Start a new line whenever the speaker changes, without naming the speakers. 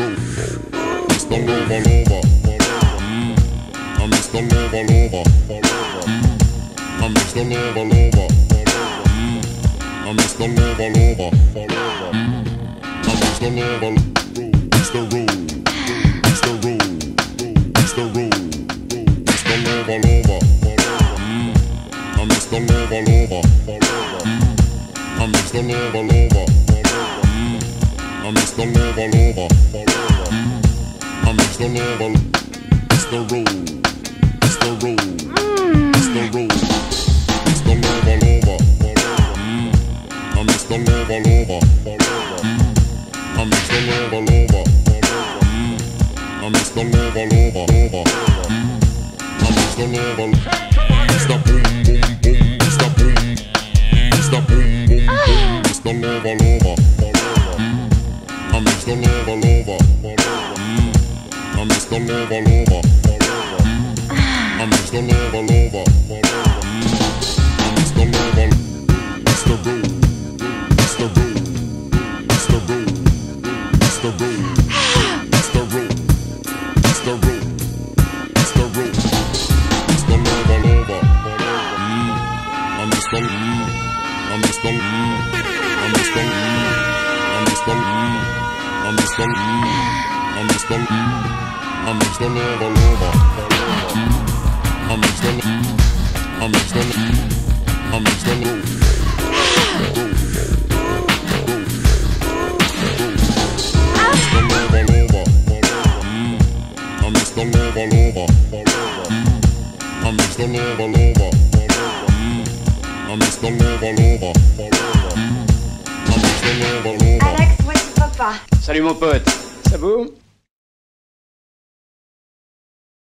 Mr. Nova Nova. Mm. I'm Mr. Nova Nova. Mm. I'm Mr. Nova Nova. Mm. I'm Mr. Nova Nova. Mm. I'm Mr. Nova. Mr. Rule. Mr. Rule. Mr. Rule. Mr. Nova Nova. Mm. I'm Mr. Nova Nova. Mm. I'm Mr. Nova Nova. Mm. I'm Mr. Nova Nova. I'm Mr. Nova. Mr. Rule. Mr. Rule. Mr. Rule. Mr. Nova. Mm. I'm Mr. Nova. Mm. I'm Mr. Nova. Mm. I'm Mr. Nova Nova. Mm. I'm Mr. Nova. Mr. Boom Boom Boom. Mr. Boom. Mr. Boom Boom Boom. Mr. Nova. Mm. I'm Mr. Nova Nova. I'm Mr. Nova Nova. Mm. I'm Mr. Nova Nova. Mm. I'm. Mr. Rule. Mr. Rule. Mr. Rule. Mr. Rule. Mr. Rule. Mr. Rule. Mr. Nova Nova. Mm. I'm Mr. Mm. I'm. Mm. I'm. Mm. I'm. Mm. I'm. I'm Mr. Nova Nova. Mm. I'm Mr. Mm. I'm Mr. Mm. I'm Mr. Rule. Rule. Rule. Rule. Mr. Nova Nova. Mm. I'm Mr. Nova Nova. Mm. I'm Mr. Nova Nova. Mm. I'm Mr. Nova Nova. Mm. I'm Mr. Nova Nova.
Alex, voici papa.
Salut mon pote. Ça vaut